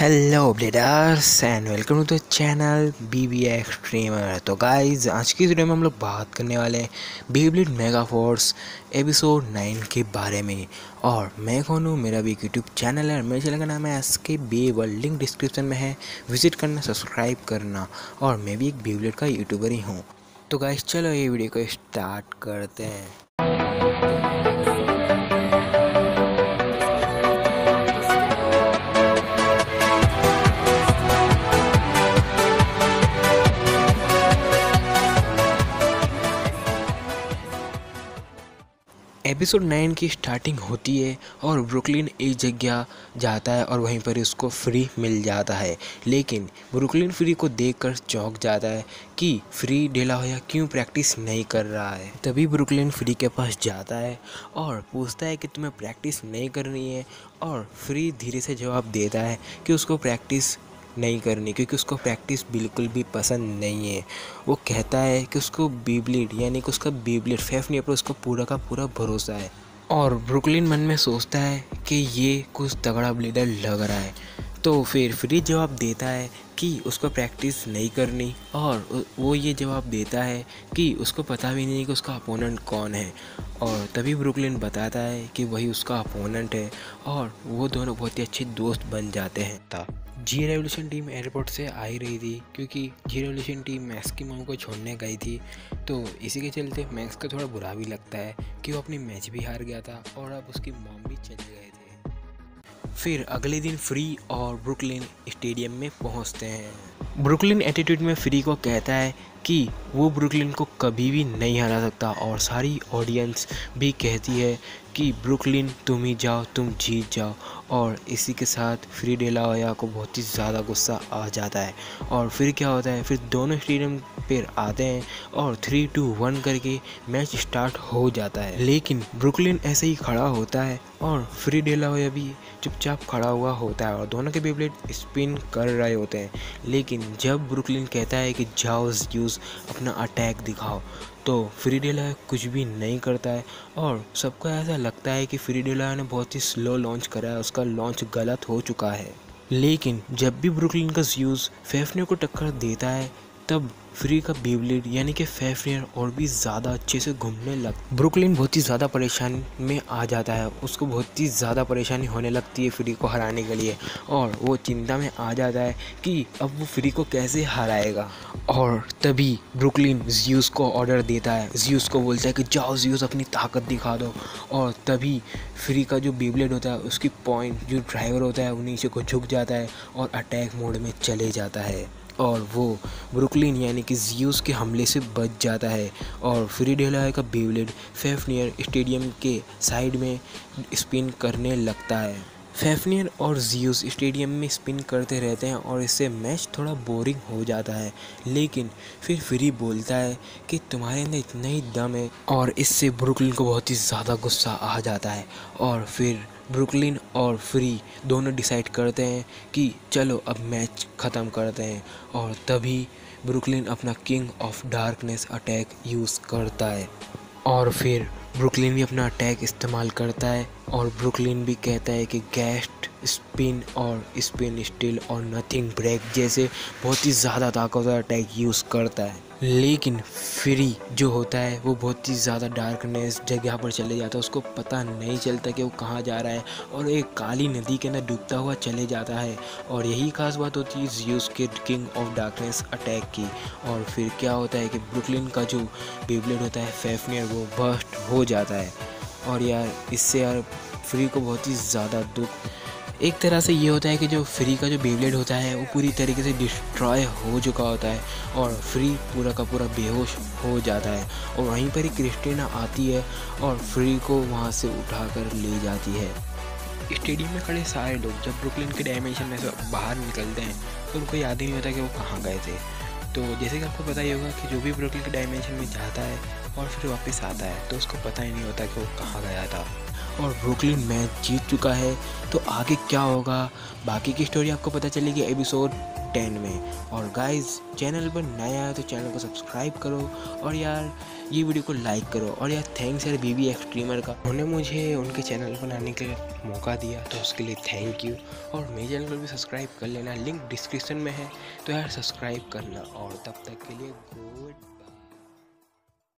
Hello bladers and welcome to the channel B B extremer तो guys आज की video में हम लोग बात करने वाले हैं Beyblade mega force episode nine के बारे में। और मैं कौन हूँ? मेरा भी एक यूट्यूब चैनल है मेरे चैनल का नाम है एस के बी वर्ल्ड लिंक डिस्क्रिप्शन में है। विज़िट करना सब्सक्राइब करना। और मैं भी एक बीब्लिड का यूट्यूबर ही हूँ। तो गाइज़ चलो ये वीडियो को स्टार्ट करते हैं। एपिसोड नाइन की स्टार्टिंग होती है और ब्रुकलिन एक जगह जाता है और वहीं पर उसको फ्री मिल जाता है। लेकिन ब्रुकलिन फ्री को देखकर चौंक जाता है कि फ्री डेला होया क्यों प्रैक्टिस नहीं कर रहा है। तभी ब्रुकलिन फ्री के पास जाता है और पूछता है कि तुम्हें प्रैक्टिस नहीं करनी है और फ्री धीरे से जवाब देता है कि उसको प्रैक्टिस नहीं करनी, क्योंकि उसको प्रैक्टिस बिल्कुल भी पसंद नहीं है। वो कहता है कि उसको बीब्लिड यानी कि उसका बीबलिड फेफनी पर उसको पूरा का पूरा भरोसा है। और ब्रुकलिन मन में सोचता है कि ये कुछ तगड़ा ब्लीडर लग रहा है। तो फिर फ्री जवाब देता है कि उसको प्रैक्टिस नहीं करनी और वो ये जवाब देता है कि उसको पता भी नहीं कि उसका अपोनेंट कौन है। और तभी ब्रुकलिन बताता है कि वही उसका अपोनेंट है और वो दोनों बहुत ही अच्छे दोस्त बन जाते हैं। था जी रेवोल्यूशन टीम एयरपोर्ट से आ ही रही थी क्योंकि जी रेवोल्यूशन टीम मैक्स की मॉम को छोड़ने गई थी। तो इसी के चलते मैक्स का थोड़ा बुरा भी लगता है कि वो अपनी मैच भी हार गया था और अब उसकी मॉम भी चले गए थे। फिर अगले दिन फ्री और ब्रुकलिन स्टेडियम में पहुँचते हैं। ब्रुकलिन एटीट्यूड में फ्री को कहता है कि वो ब्रुकलिन को कभी भी नहीं हरा सकता और सारी ऑडियंस भी कहती है कि, ब्रुकलिन, तुम ही जाओ, तुम जीत जाओ। और इसी के साथ फ्री डेलाया को बहुत ही ज़्यादा गुस्सा आ जाता है। और फिर क्या होता है? फिर दोनों स्टेडियम पर आते हैं और थ्री टू वन करके मैच स्टार्ट हो जाता है। लेकिन ब्रुकलिन ऐसे ही खड़ा होता है और फ्री डेलाया भी चुपचाप खड़ा हुआ होता है और दोनों के बेबलेट स्पिन कर रहे होते हैं। लेकिन जब ब्रुकलिन कहता है कि, जाओ यूज़ अपना अटैक दिखाओ। तो फ्री डेला कुछ भी नहीं करता है और सबको ऐसा लगता है कि फ्री डेला ने बहुत ही स्लो लॉन्च करा है, उसका लॉन्च गलत हो चुका है। लेकिन जब भी ब्रुकलिन का यूज़ फेफने को टक्कर देता है तब फ्री का बीवलेट यानी कि फेफनियर और भी ज़्यादा अच्छे से घूमने लग, ब्रुकलिन बहुत ही ज़्यादा परेशान में आ जाता है। उसको बहुत ही ज़्यादा परेशानी होने लगती है फ्री को हराने के लिए और वो चिंता में आ जाता है कि अब वो फ्री को कैसे हराएगा। और तभी ब्रुकलिन ज्यूस को ऑर्डर देता है। ज्यूस को बोलता है कि, जाओ ज्यूस, अपनी ताकत दिखा दो। और तभी फ्री का जो बीबलेट होता है, उसकी पॉइंट जो ड्राइवर होता है वो नीचे को झुक जाता है और अटैक मोड में चले जाता है। और वो ब्रुकलिन यानी कि जियोस के हमले से बच जाता है और फ्री डेलाय का बेवलेट फेफनियर स्टेडियम के साइड में स्पिन करने लगता है। फेफनियर और जियोस स्टेडियम में स्पिन करते रहते हैं और इससे मैच थोड़ा बोरिंग हो जाता है, लेकिन फिर फ्री बोलता है कि तुम्हारे अंदर इतना ही दम है और इससे ब्रुकलिन को बहुत ही ज़्यादा गुस्सा आ जाता है और फिर ब्रुकलिन और फ्री दोनों डिसाइड करते हैं कि चलो अब मैच ख़त्म करते हैं और तभी ब्रुकलिन अपना king of darkness attack use करता है। और फिर ब्रुकलिन भी अपना अटैक इस्तेमाल करता है और ब्रुकलिन भी कहता है कि गैस्ट स्पिन और स्पिन स्टिल और नथिंग ब्रेक जैसे बहुत ही ज़्यादा ताकतवर अटैक यूज़ करता है। लेकिन फ्री जो होता है, वो बहुत ही ज़्यादा डार्कनेस जगह पर चले जाता है। उसको पता नहीं चलता कि वो कहाँ जा रहा है और एक काली नदी के अंदर डूबता हुआ चले जाता है। और यही खास बात होती है जियोस के किंग ऑफ़ डार्कनेस अटैक की। और फिर क्या होता है कि ब्रुकलिन का जो बेबलेट होता है फेफनियर वो बस्ट हो जाता है। और यार, इससे यार फ्री को बहुत ही ज़्यादा दुख एक तरह से ये होता है कि जो फ्री का जो बेबलेट होता है, वो पूरी तरीके से डिस्ट्रॉय हो चुका होता है और फ्री पूरा का पूरा बेहोश हो जाता है और वहीं पर ही क्रिस्टीना आती है और फ्री को वहाँ से उठा कर ले जाती है। स्टेडियम में खड़े सारे लोग जब ब्रुकलिन के डायमेंशन में से बाहर निकलते हैं तो उनको याद ही नहीं होता कि वो कहाँ गए थे। तो जैसे कि आपको पता ही होगा कि जो भी ब्रुकलिन के डायमेंशन में जाता है और फिर वापस आता है तो उसको पता ही नहीं होता कि वो कहाँ गया था। और ब्रुकलिन मैच जीत चुका है तो आगे क्या होगा? बाकी की स्टोरी आपको पता चलेगी एपिसोड टेन में। और गाइस चैनल पर नया है तो चैनल को सब्सक्राइब करो और यार, ये वीडियो को लाइक करो। और यार थैंक्स यार बीबी एक्सट्रीमर का। उन्होंने मुझे उनके चैनल बनाने के लिए मौका दिया तो उसके लिए थैंक यू और मेरे चैनल को भी सब्सक्राइब कर लेना लिंक डिस्क्रिप्शन में है। तो यार सब्सक्राइब करना। और तब तक के लिए